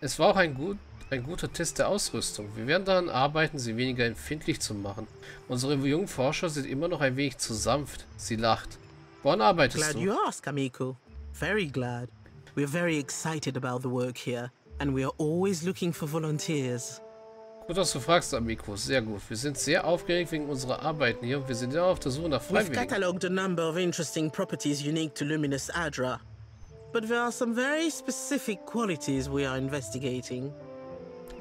Es war auch ein, gut, ein guter Test der Ausrüstung. Wir werden daran arbeiten, sie weniger empfindlich zu machen. Unsere jungen Forscher sind immer noch ein wenig zu sanft. Sie lacht. Woran arbeitest glad du? you asked, Amico. Very glad. We're very excited about the work here, and we are always looking for volunteers. Gut, dass du fragst, Amico. Sehr gut. Wir sind sehr aufgeregt wegen unserer Arbeiten hier und wir sind ja auf der Suche nach We've Freiwilligen. catalogued a number of interesting properties unique to Luminous Adra, but there are some very specific qualities we are investigating.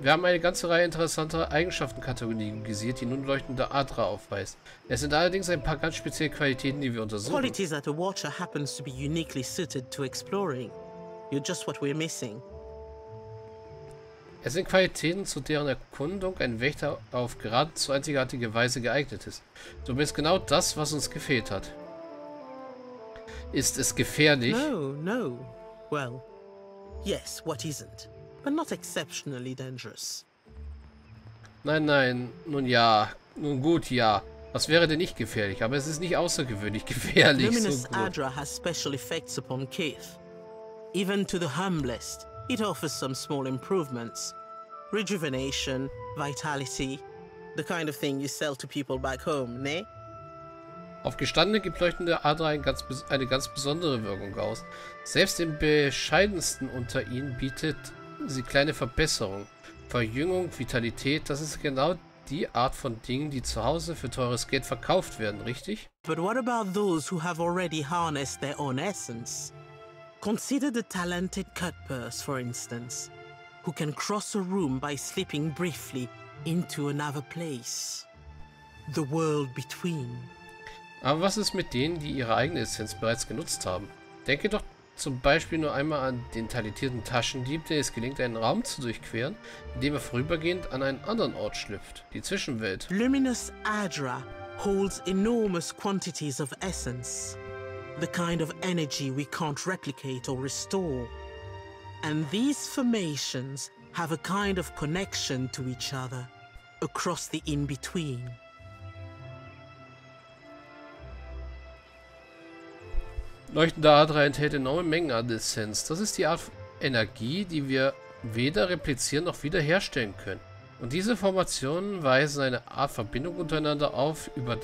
Wir haben eine ganze Reihe interessanter Eigenschaften kategorisiert, die nun leuchtende Adra aufweist. Es sind allerdings ein paar ganz spezielle Qualitäten, die wir untersuchen. Qualities that a Watcher happens to be uniquely suited to exploring. You're just what we're missing. Es sind Qualitäten, zu deren Erkundung ein Wächter auf geradezu einzigartige Weise geeignet ist. Du bist genau das, was uns gefehlt hat. Ist es gefährlich? No, no. Well, yes, what isn't, but not exceptionally dangerous. Nein, nein. Nun ja. Nun gut, ja. Was wäre denn nicht gefährlich? Aber es ist nicht außergewöhnlich gefährlich. Luminous So gut. Adra has special effects upon Keith. Even to the humblest, it offers some small improvements. Rejuvenation, vitality, the kind of thing you sell to people back home, ne? Auf gestandene gibt leuchtende Adra ein ganz, eine ganz besondere Wirkung aus. Selbst dem bescheidensten unter ihnen bietet sie kleine Verbesserungen. Verjüngung, Vitalität, das ist genau die Art von Dingen, die zu Hause für teures Geld verkauft werden, richtig? But what about those who have already harnessed their own essence? Consider the talented Cutpurse, for instance, who can cross a room by slipping briefly into another place. The world between. Aber was ist mit denen, die ihre eigene Essenz bereits genutzt haben? Denke doch zum Beispiel nur einmal an den talentierten Taschendieb, der es gelingt, einen Raum zu durchqueren, indem er vorübergehend an einen anderen Ort schlüpft. Die Zwischenwelt. Luminous Adra holds enormous quantities of essence, the kind of energy we can't replicate or restore. And these formations have a kind of connection to each other across the in Leuchtender Adra enthält enorme Mengen an Essenz. Das ist die Art Energie, die wir weder replizieren noch wiederherstellen können. Und diese Formationen weisen eine Art Verbindung untereinander auf über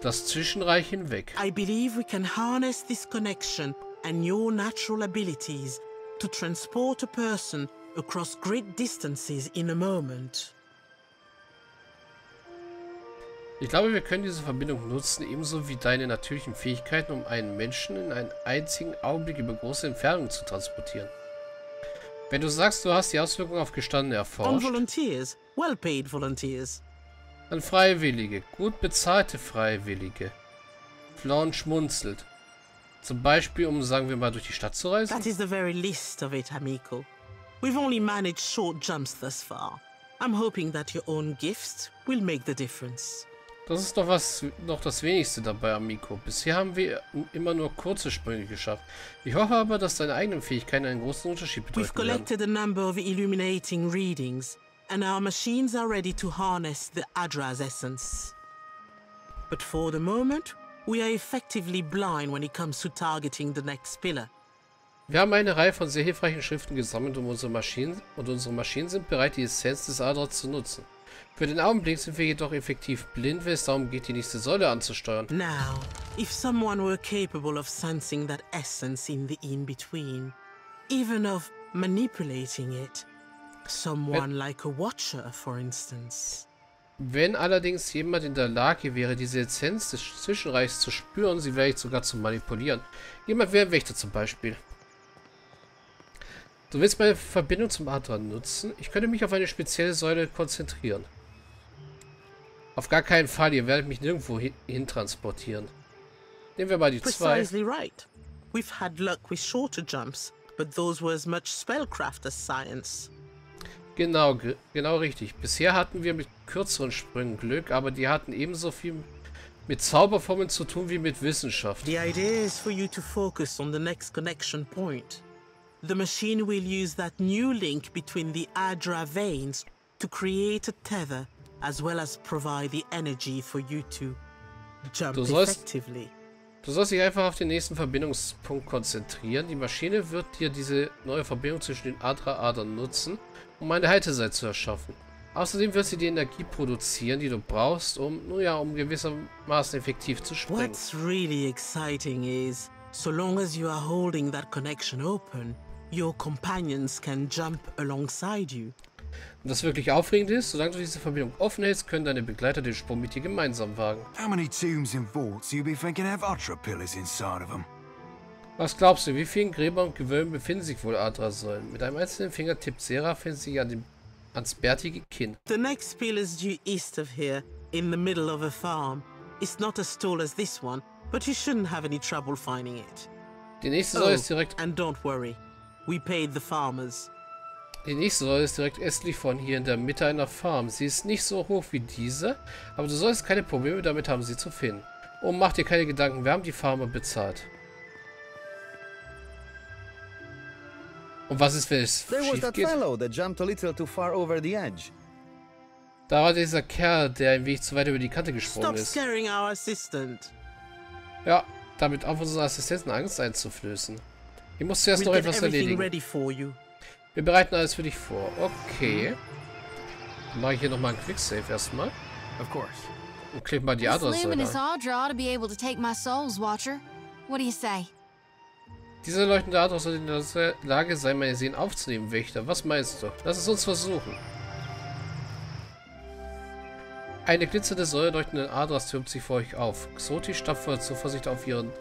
das Zwischenreich hinweg. I believe we can harness this connection and your natural abilities to transport a person across great distances in a moment. Ich glaube, wir können diese Verbindung nutzen, ebenso wie deine natürlichen Fähigkeiten, um einen Menschen in einen einzigen Augenblick über große Entfernungen zu transportieren. Wenn du sagst, du hast die Auswirkungen auf Gestandene erforscht, volunteers, well an Freiwillige, gut bezahlte Freiwillige. Flawn schmunzelt. Zum Beispiel, um, sagen wir mal, durch die Stadt zu reisen? That is the very least of it, amico. We've only managed short jumps thus far. I'm hoping that your own gifts will make the difference. Das ist doch was, noch das wenigste dabei, Amico. Bisher haben wir immer nur kurze Sprünge geschafft. Ich hoffe aber, dass deine eigenen Fähigkeiten einen großen Unterschied We've bedeuten werden. collected a number of illuminating readings, and our machines are ready to harness the Adra's essence. But for the moment, we are effectively blind when it comes to targeting the next pillar. Wir haben eine Reihe von sehr hilfreichen Schriften gesammelt um unsere Maschinen und unsere Maschinen sind bereit, die Essenz des Adras zu nutzen. Für den Augenblick sind wir jedoch effektiv blind, wenn es darum geht, die nächste Säule anzusteuern. Now, if someone were capable of sensing that essence in the in between, even of manipulating it, someone like a watcher, for instance. Wenn allerdings jemand in der Lage wäre, diese Essenz des Zwischenreichs zu spüren, sie vielleicht sogar zu manipulieren. Jemand wäre Wächter zum Beispiel. Du willst meine Verbindung zum Adra nutzen? Ich könnte mich auf eine spezielle Säule konzentrieren. Auf gar keinen Fall, ihr werdet mich nirgendwo hin, hin transportieren. Nehmen wir mal die zwei. Precisely right. We've had luck with shorter jumps, but those were as much spellcraft as science. Genau, ge- genau richtig. Bisher hatten wir mit kürzeren Sprüngen Glück, aber die hatten ebenso viel mit Zauberformeln zu tun wie mit Wissenschaft. The idea is for you to focus on the next connection point. The machine will use that new link between the Adra veins to create a tether, as well as provide the energy for you to jump Du sollst- effectively. Du sollst dich einfach auf den nächsten Verbindungspunkt konzentrieren. Die Maschine wird dir diese neue Verbindung zwischen den Adra-Adern nutzen, um eine Halteseite zu erschaffen. Außerdem wird sie die Energie produzieren, die du brauchst, um, nun ja, um gewissermaßen effektiv zu springen. What's really exciting is, so long as you are holding that connection open, your companions can jump alongside you. Und das wirklich aufregend ist, solange du diese Verbindung offen hältst, können deine Begleiter den Sprung mit dir gemeinsam wagen. Was glaubst du, wie vielen Gräbern und Gewölben befinden sich wohl Adra-Säulen? Mit einem einzelnen Finger tippt Seraphin sich an den, ans bärtige Kinn. The next pillar's due east of here, in the middle of a farm. It's not as tall as this one, but you shouldn't have any trouble finding it. Die nächste Säule ist direkt, and don't worry, we paid the farmers. Die nächste Säule ist direkt östlich von hier in der Mitte einer Farm. Sie ist nicht so hoch wie diese, aber du sollst keine Probleme damit haben, sie zu finden. Und mach dir keine Gedanken, wir haben die Farmer bezahlt. Und was ist, wenn es schief geht? Da war dieser Kerl, der ein wenig zu weit über die Kante gesprungen ist. scaring our assistant. Ja, damit auf unseren Assistenten Angst einzuflößen. Ich muss zuerst noch etwas erledigen. Wir bereiten alles für dich vor. Okay. Dann mache ich hier nochmal einen Quicksave erstmal. Of course. Und klebe mal die Adresse an. Audra ought to be able to take my soul's watcher. What do you say? Diese leuchtende Adresse sollte in der Lage sein, meine Seelen aufzunehmen, Wächter. Was meinst du? Lass es uns versuchen. Eine glitzernde Säule leuchtenden Adras türmt sich vor euch auf. Xoti stapft voller Zuversicht auf ihren,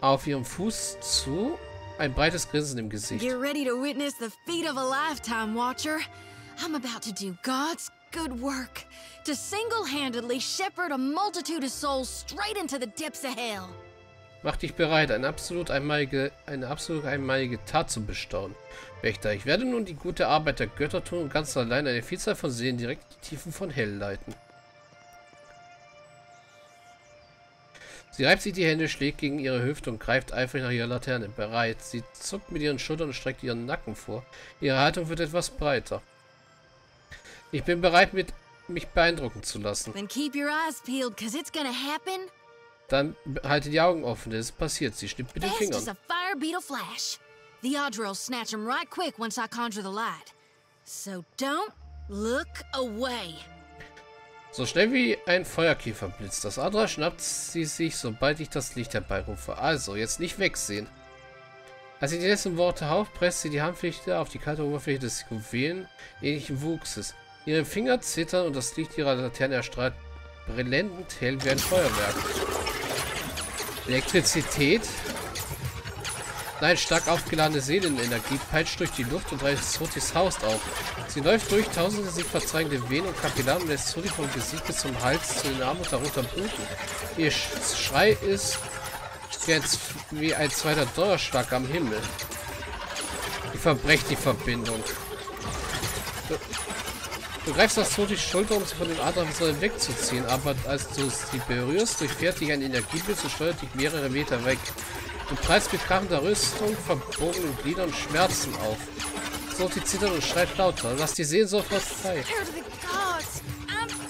auf ihrem Fuß zu. Ein breites Grinsen im Gesicht. Get ready to witness the feat of a lifetime, Watcher. I'm about to do God's good work. To single-handedly shepherd a multitude of souls straight into the depths of hell. Mach dich bereit, eine absolut einmalige, eine absolut einmalige Tat zu bestaunen. Wächter, ich werde nun die gute Arbeit der Götter tun und ganz allein eine Vielzahl von Seelen direkt in die Tiefen von Hell leiten. Sie reibt sich die Hände, schlägt gegen ihre Hüfte und greift eifrig nach ihrer Laterne. Bereit. Sie zuckt mit ihren Schultern und streckt ihren Nacken vor. Ihre Haltung wird etwas breiter. Ich bin bereit, mit mich beeindrucken zu lassen. Dann halte die Augen offen, denn es passiert. Sie schnippt mit den Fingern. as a fire beetle flash. The Audra will snatch him right quick once I conjure the light. So don't look away. So schnell wie ein Feuerkäfer blitzt. Das Adra schnappt sie sich, sobald ich das Licht herbeirufe. Also, jetzt nicht wegsehen. Als sie die letzten Worte haucht, presst sie die Handfläche auf die kalte Oberfläche des Juwelen ähnlichen Wuchses. Ihre Finger zittern und das Licht ihrer Laterne erstrahlt blendend hell wie ein Feuerwerk. Elektrizität? Nein, stark aufgeladene Seelenenergie peitscht durch die Luft und reißt Sotis Haus auf. Sie läuft durch tausende sich verzeihende Venen und Kapillaren und lässt Soti vom Gesicht bis zum Hals zu den Armen und darunter bluten. Ihr Sch- Schrei ist Z- wie ein zweiter Donnerschlag am Himmel. Ich verbreche die Verbindung. Du, du greifst nach Sotis Schulter, um sie von den Adern wegzuziehen, aber als du sie berührst, durchfährt dich ein Energieblitz und steuert dich mehrere Meter weg. Du prallst mit krachender Rüstung, verbogenen Gliedern Schmerzen auf. Soti zittert und schreit lauter. Lass die Sehnsucht was frei. I'm.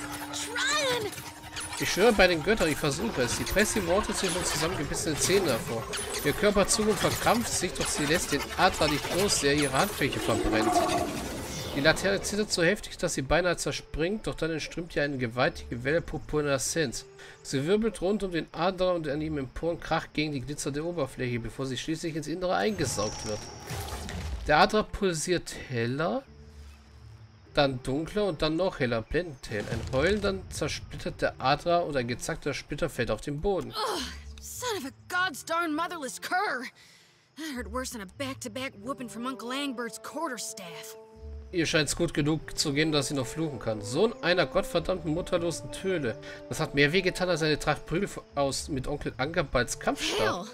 Ich schwöre bei den Göttern, ich versuche es. Sie presst die Worte zwischen zusammengebissenen Zähnen hervor. Ihr Körper zu und verkrampft sich, doch sie lässt den Adler nicht los, der ihre Handfläche verbrennt. Die Laterne zittert so heftig, dass sie beinahe zerspringt, doch dann entströmt ihr eine gewaltige Welle purpurner Essenz. Sie wirbelt rund um den Adler und an ihm empor und kracht gegen die glitzernde Oberfläche, bevor sie schließlich ins Innere eingesaugt wird. Der Adler pulsiert heller, dann dunkler und dann noch heller, blendend hell. Ein Heulen, dann zersplittert der Adler und ein gezackter Splitter fällt auf den Boden. Son of a god's darn motherless cur. That hurt worse than a back-to-back whooping from Uncle Angbert's quarterstaff. Ihr scheint's gut genug zu gehen, dass sie noch fluchen kann. Sohn einer gottverdammten mutterlosen Töle. Das hat mehr wehgetan als eine Tracht Prügel aus mit Onkel Angerbalds Kampfstab.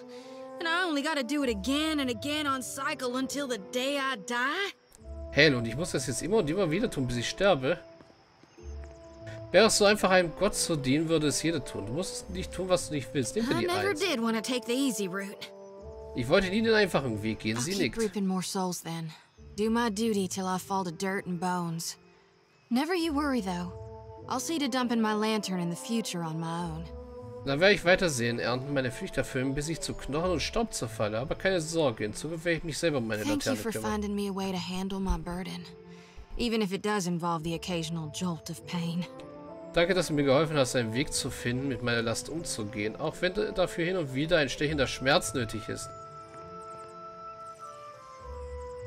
Hell. Und ich muss das jetzt immer und immer wieder tun, bis ich sterbe. Wäre es so einfach, einem Gott zu dienen, würde es jeder tun. Du musst nicht tun, was du nicht willst. Nimm dir die Eins. Ich wollte nie den einfachen Weg gehen. Sie nickt. Do my duty till I fall to dirt and bones. Never you worry though. I'll see to dumping my lantern in the future on my own. Dann werde ich weitersehen, ernten, meine Pflicht erfüllen, bis ich zu Knochen und Staub zerfalle. Aber keine Sorge, in Zukunft werde ich mich selber um meine Thank you Laterne for kümmern. finding me a way to handle my burden. Even if it does involve the occasional jolt of pain. Danke, dass du mir geholfen hast, einen Weg zu finden, mit meiner Last umzugehen. Auch wenn dafür hin und wieder ein stechender Schmerz nötig ist.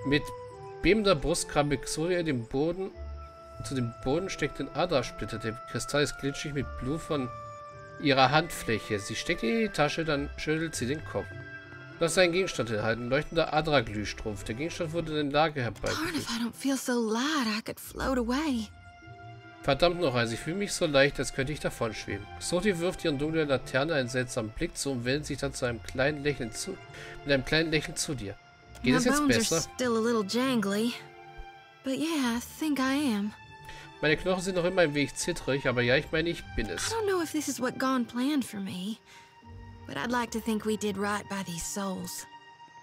Mit bebender Brust krabbelt Xoria den Boden, zu dem Boden steckt ein Adra-Splitter. Der Kristall ist glitschig mit Blut von ihrer Handfläche. Sie steckt ihn in die Tasche, dann schüttelt sie den Kopf. Hast einen Gegenstand enthalten, leuchtender Adra-Glühstrumpf. Der Gegenstand wurde in den Lager Darn herbeigeführt. Verdammt noch eins, ich fühle mich so leicht, als könnte ich davon schweben. Soti wirft ihren dunklen Laterne einen seltsamen Blick zu und wendet sich dann zu einem kleinen Lächeln zu, mit einem kleinen Lächeln zu dir. Geht es jetzt besser? I I. Meine Knochen sind noch immer ein wenig zittrig, aber ja, ich meine, ich bin I es. don't know if this is what God planned for me. But I'd like to think we did right by these souls.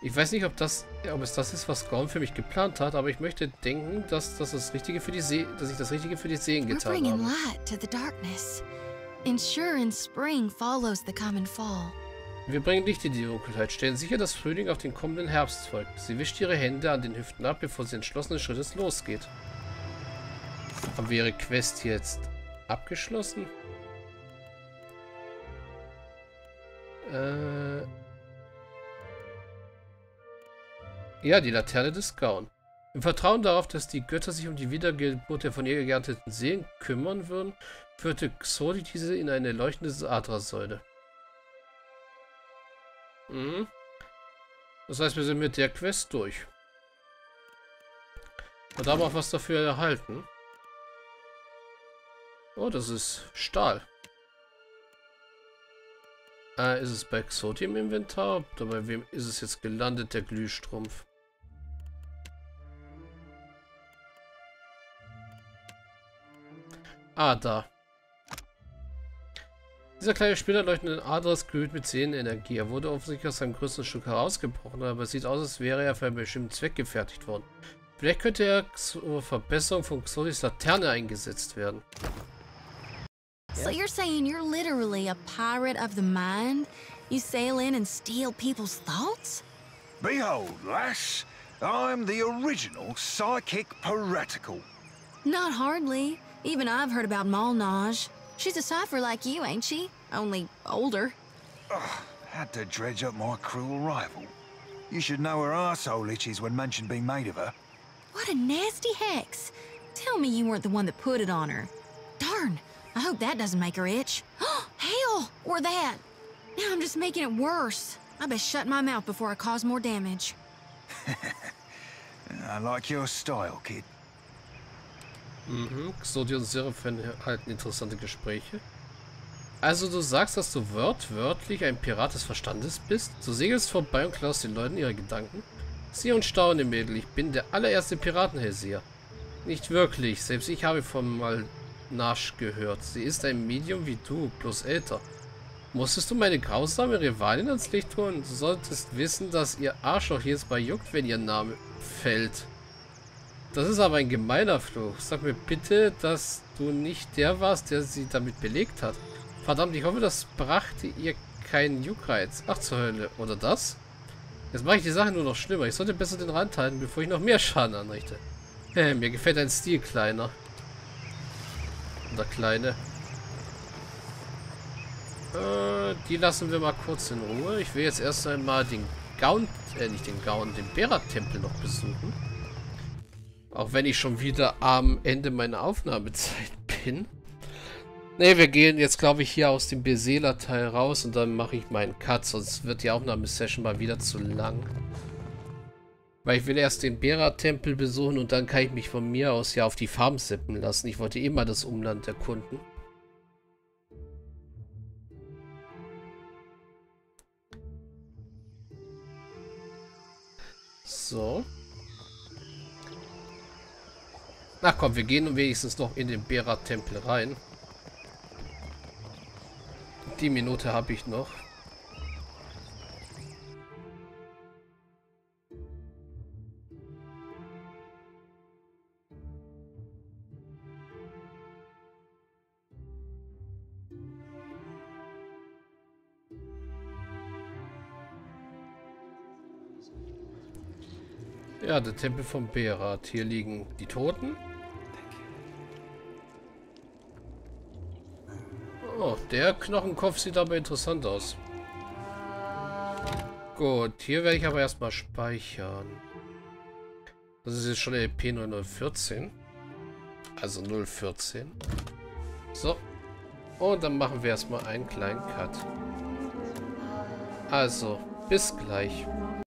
Ich weiß nicht, ob das, ob es das ist, was Gorn für mich geplant hat, aber ich möchte denken, dass das das Richtige für die See, dass ich das Richtige für die Seelen getan habe. light to the darkness. Ensuring spring follows the common fall. Wir bringen Licht in die Dunkelheit, stellen sicher, dass Frühling auf den kommenden Herbst folgt. Sie wischt ihre Hände an den Hüften ab, bevor sie entschlossenen Schrittes losgeht. Haben wir ihre Quest jetzt abgeschlossen? Äh... Ja, die Laterne des Gaun. Im Vertrauen darauf, dass die Götter sich um die Wiedergeburt der von ihr geernteten Seelen kümmern würden, führte Xodi diese in eine leuchtende Adra-Säule. Mhm. Das heißt, wir sind mit der Quest durch. Und haben auch was dafür erhalten. Oh, das ist Stahl. Äh, ist es bei Xoti im Inventar? Bei wem ist es jetzt gelandet, der Glühstrumpf? Ah, da. Dieser kleine Spinner leuchtenden Adras glüht mit Sehnenenergie. Er wurde offensichtlich aus seinem größten Stück herausgebrochen, aber es sieht aus, als wäre er für einen bestimmten Zweck gefertigt worden. Vielleicht könnte er zur Verbesserung von Xotis Laterne eingesetzt werden. So you're saying you're literally a pirate of the mind? You sail in and steal people's thoughts? Behold, lass, I'm the original psychic piratical. Not hardly. Even I've heard about Malnage. She's a cipher like you, ain't she? Only older. Ugh, Had to dredge up my cruel rival. You should know her arsehole itches when mention being made of her. What a nasty hex. Tell me you weren't the one that put it on her. Darn, I hope that doesn't make her itch. Hell, or that. Now I'm just making it worse. I best shut my mouth before I cause more damage. I like your style, kid. Mhm. Xodi und Seraphim halten interessante Gespräche. Also du sagst, dass du wörtwörtlich ein Pirat des Verstandes bist? Du segelst vorbei und klaust den Leuten ihre Gedanken? Sieh und staune, Mädel, ich bin der allererste Piratenhellseher. Nicht wirklich, selbst ich habe von Malnash gehört. Sie ist ein Medium wie du, bloß älter. Musstest du meine grausame Rivalin ans Licht holen? Du solltest wissen, dass ihr Arschloch jedes Mal juckt, wenn ihr Name fällt. Das ist aber ein gemeiner Fluch. Sag mir bitte, dass du nicht der warst, der sie damit belegt hat. Verdammt, ich hoffe, das brachte ihr keinen Juckreiz. Ach zur Hölle. Oder das? Jetzt mache ich die Sache nur noch schlimmer. Ich sollte besser den Rand halten, bevor ich noch mehr Schaden anrichte. Äh, mir gefällt dein Stil, Kleiner. Oder Kleine. Äh, die lassen wir mal kurz in Ruhe. Ich will jetzt erst einmal den Gaun, äh, nicht den Gaun, den Bera-Tempel noch besuchen. Auch wenn ich schon wieder am Ende meiner Aufnahmezeit bin. Ne, wir gehen jetzt, glaube ich, hier aus dem Besela-Teil raus und dann mache ich meinen Cut, sonst wird die Aufnahmesession mal wieder zu lang. Weil ich will erst den Bera-Tempel besuchen und dann kann ich mich von mir aus ja auf die Farm sippen lassen. Ich wollte mal das Umland erkunden. So. Ach komm, wir gehen wenigstens noch in den Bera-Tempel rein. Die Minute habe ich noch. Ja, der Tempel von Berat. Hier liegen die Toten. Der Knochenkopf sieht aber interessant aus. Gut, hier werde ich aber erstmal speichern. Das ist jetzt schon der EP0014. Also 014. So. Und dann machen wir erstmal einen kleinen Cut. Also, bis gleich.